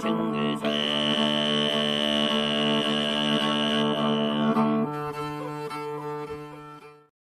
changing